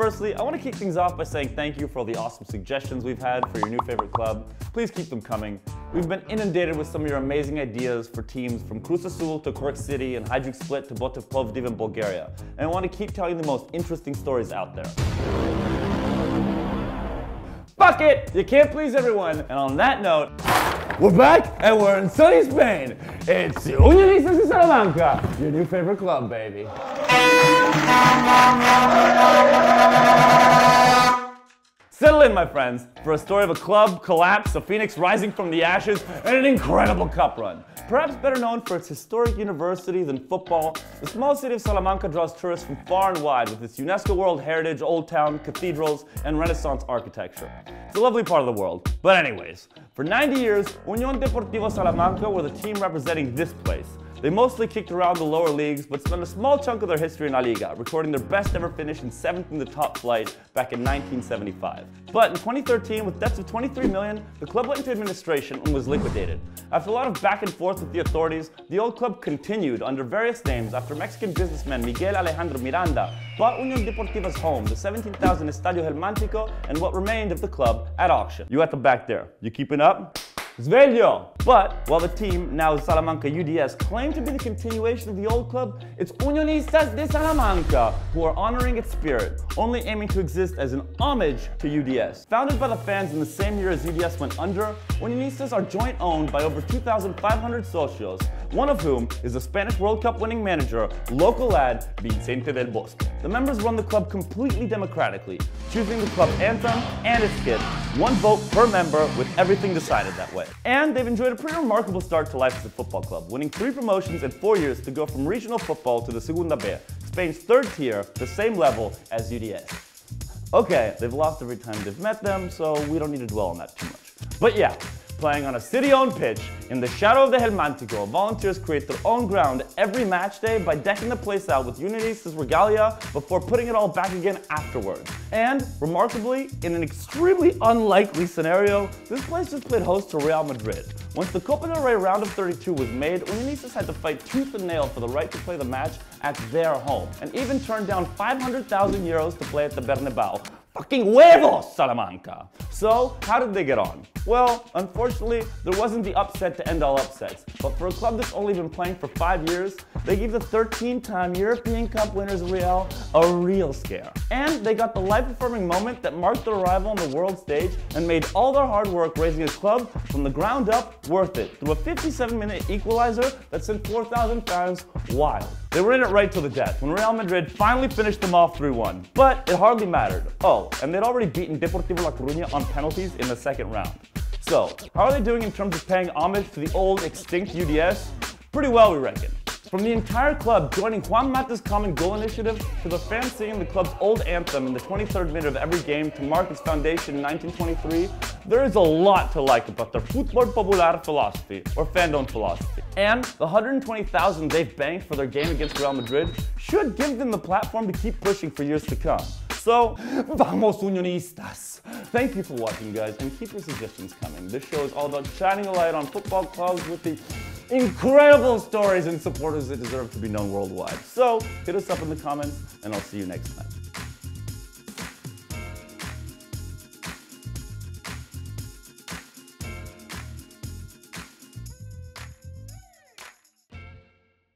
Firstly, I want to kick things off by saying thank you for all the awesome suggestions we've had for your new favorite club. Please keep them coming. We've been inundated with some of your amazing ideas for teams from Cruz Azul to Cork City and Hajduk Split to Botev Plovdiv in Bulgaria. And I want to keep telling the most interesting stories out there. Fuck it! You can't please everyone. And on that note, we're back and we're in sunny Spain. It's Unionistas de Salamanca, your new favorite club, baby. In, my friends, for a story of a club collapse, a phoenix rising from the ashes, and an incredible cup run. Perhaps better known for its historic universities than football, the small city of Salamanca draws tourists from far and wide with its UNESCO World Heritage, Old Town, cathedrals, and Renaissance architecture. It's a lovely part of the world. But anyways, for 90 years, Unión Deportivo Salamanca were the team representing this place. They mostly kicked around the lower leagues, but spent a small chunk of their history in La Liga, recording their best ever finish in seventh in the top flight back in 1975. But in 2013, with debts of 23 million, the club went into administration and was liquidated. After a lot of back and forth with the authorities, the old club continued under various names after Mexican businessman Miguel Alejandro Miranda bought Unión Deportiva's home, the 17,000 Estadio Helmántico, and what remained of the club at auction. You at the back there, you keeping up? Sveglio! But while the team, now Salamanca UDS, claim to be the continuation of the old club, it's Unionistas de Salamanca who are honoring its spirit, only aiming to exist as an homage to UDS. Founded by the fans in the same year as UDS went under, Unionistas are joint owned by over 2,500 socios, one of whom is the Spanish World Cup winning manager, local lad Vicente del Bosque. The members run the club completely democratically, choosing the club anthem and its kit, one vote per member with everything decided that way. And they've enjoyed a pretty remarkable start to life as a football club, winning three promotions in four years to go from regional football to the Segunda B, Spain's third tier, the same level as UDS. Okay, they've lost every time they've met them, so we don't need to dwell on that too much. But yeah, playing on a city-owned pitch in the shadow of the Helmántico, volunteers create their own ground every match day by decking the place out with Unionistas regalia before putting it all back again afterwards. And, remarkably, in an extremely unlikely scenario, this place just played host to Real Madrid. Once the Copa del Rey round of 32 was made, Unionistas had to fight tooth and nail for the right to play the match at their home, and even turned down 500,000 euros to play at the Bernabeu, Fucking huevos, Salamanca! So, how did they get on? Well, unfortunately, there wasn't the upset to end all upsets. But for a club that's only been playing for five years, they gave the 13-time European Cup winners Real a real scare. And they got the life-affirming moment that marked their arrival on the world stage and made all their hard work raising a club from the ground up worth it through a 57-minute equalizer that sent 4,000 fans wild. They were in it right till the death, when Real Madrid finally finished them off 3-1. But it hardly mattered. Oh, and they'd already beaten Deportivo La Coruña on penalties in the second round. So, how are they doing in terms of paying homage to the old extinct UDS? Pretty well, we reckon. From the entire club joining Juan Mata's Common Goal Initiative to the fans singing the club's old anthem in the 23rd minute of every game to mark its foundation in 1923, there is a lot to like about their Futbol Popular philosophy, or fandom philosophy. And the 120,000 they've banked for their game against Real Madrid should give them the platform to keep pushing for years to come. So, vamos unionistas! Thank you for watching, guys, and keep your suggestions coming. This show is all about shining a light on football clubs with the incredible stories and supporters that deserve to be known worldwide. So, hit us up in the comments, and I'll see you next time.